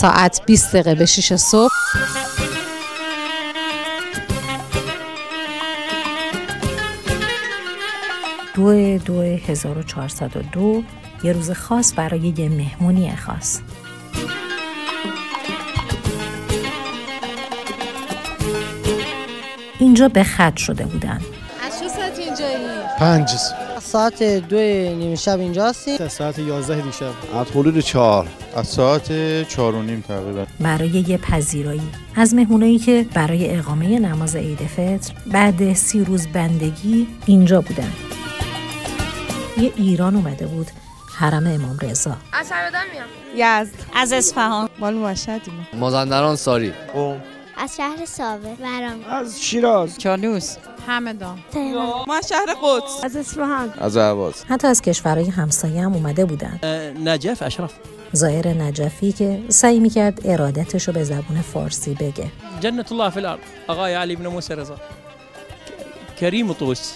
ساعت 20 دقیقه به 6 صبح. دو دو 1402 یه روز خاص برای یه مهمونی خاص. اینجا به خط شده بودن. از چه ساعت اینجایی؟ پنج ساعت دو نیم شب اینجا هستیم ساعت یازده دیشب از حدود چهار. از ساعت چهار و نیم تقریبا. برای یه پذیرایی. از مهمونایی که برای اقامه نماز عید فطر بعد سی روز بندگی اینجا بودن. یه ایران اومده بود حرم امام رضا. از هر میام. یزد. از اصفهان. مال مشهدیم مازندران ساری. از شهر ساوه برام از شیراز. چالوس همدان ما شهر قدس. از اصفهان. از اهواز. حتی از کشورهای همسایه هم اومده بودن. نجف اشرف. زایر نجفی که سعی می‌کرد ارادتش رو به زبون فارسی بگه. جنت الله فی الارض. آقای علی بن موسی رضا. کریم و طوس.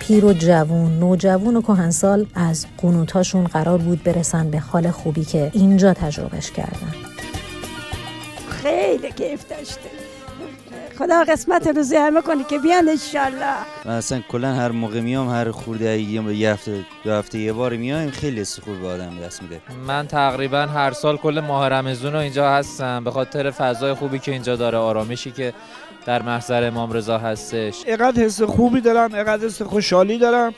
پیر و جوون، نوجوون و کهنسال از قنوتاشون قرار بود برسن به حال خوبی که اینجا تجربهش کردن. خیلی کیف داشته خدا قسمت روزی همه کنی که بیان انشالله. من اصلا کلا هر موقع میام هر خورده یه هفته دو هفته یه بار میایم خیلی سخور به آدم دست میده. من تقریبا هر سال کل ماه رمضان رو اینجا هستم به خاطر فضای خوبی که اینجا داره آرامشی که در محضر امام رضا هستش. اقدر حس خوبی دارم اقدر حس خوشحالی دارم.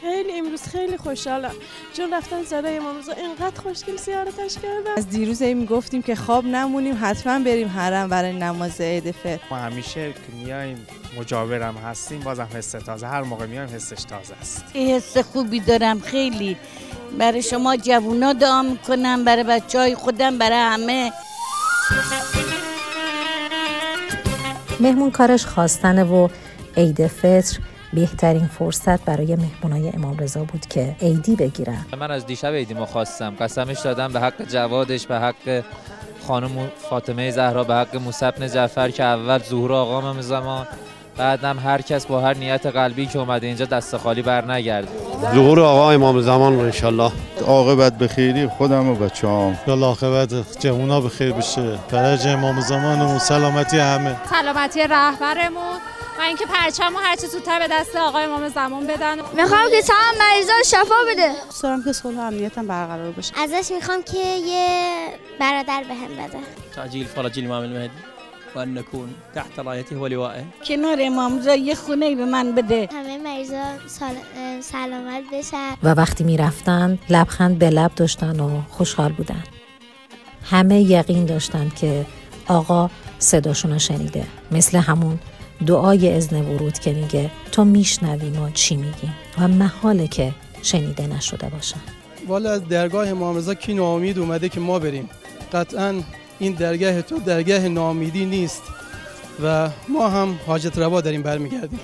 خیلی خوشحالم. چون رفتن زاره امام رضا اینقدر خوشگل زیارتش کردم از دیروز این گفتیم که خواب نمونیم حتما بریم حرم برای نماز عید فطر. ما همیشه که میایم مجاورم هستیم بازم حس تازه. هر موقع میایم حسش تازه است. این حس خوبی دارم خیلی. برای شما جوونا دعا می‌کنم برای بچه های خودم برای همه. مهمون کارش خواستن و عید فطر. بهترین فرصت برای مهمونای امام رضا بود که عیدی بگیرن. من از دیشب عیدیمو خواستم قسمش دادم به حق جوادش به حق خانم فاطمه زهرا به حق موسی بن جعفر که اول ظهور آقام زمان بعدم هر کس با هر نیت قلبی که اومده اینجا دست خالی بر نگرد. ظهور آقا امام زمان رو انشالله. عاقبت به خیری خودم و بچه هم یا عاقبت جوونا بخیر بشه. فرج امام زمان و سلامتی همه. سلامتی رهبرمون. و اینکه پرچم و هر چه زودتر به دست آقای امام زمان بدن می‌خوام که تمام مریضا شفا بده. سرم که صلح و امنیتم برقرار باشه. ازش می‌خوام که یه برادر بهم بده تعجیل فرج الامام المهدی. وان نكون تحت رايته ولوائه کنار امام رضا یه خونه به من بده. همه مریضا سال... سلامت بشن. و وقتی می‌رفتن لبخند به لب داشتن و خوشحال بودن. همه یقین داشتن که آقا صداشون رو شنیده. مثل همون دعای ازن ورود که میگه تو میشنوی ما چی میگیم و محاله که شنیده نشده باشن والا از درگاه امام رضا کی ناامید اومده که ما بریم. قطعا این درگاه تو درگاه ناامیدی نیست و ما هم حاجت روا داریم برمیگردیم.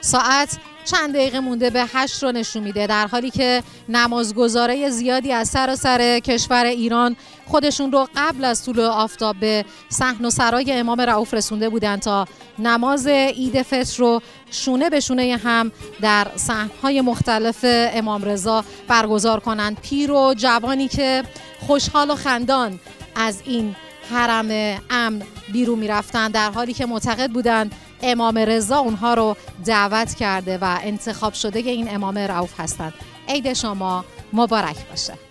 ساعت چند دقیقه مونده به هشت رو نشون میده. در حالی که نمازگزاره زیادی از سراسر کشور ایران خودشون رو قبل از طول آفتاب به صحن و سرای امام رعوف رسونده بودن تا نماز عید فطر رو شونه به شونه هم در صحنهای مختلف امام رضا برگزار کنند. پیر و جوانی که خوشحال و خندان از این حرم امن بیرون می‌رفتن در حالی که معتقد بودند امام رضا اونها رو دعوت کرده و انتخاب شده این امام رعوف هستند. عید شما مبارک باشه.